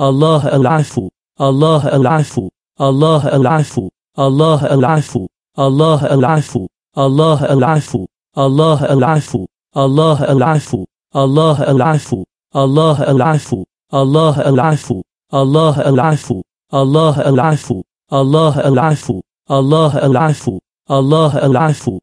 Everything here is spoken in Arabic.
الله العفو الله العفو الله العفو الله العفو الله العفو الله العفو الله العفو الله العفو الله العفو الله العفو الله العفو الله العفو الله العفو الله العفو الله العفو الله العفو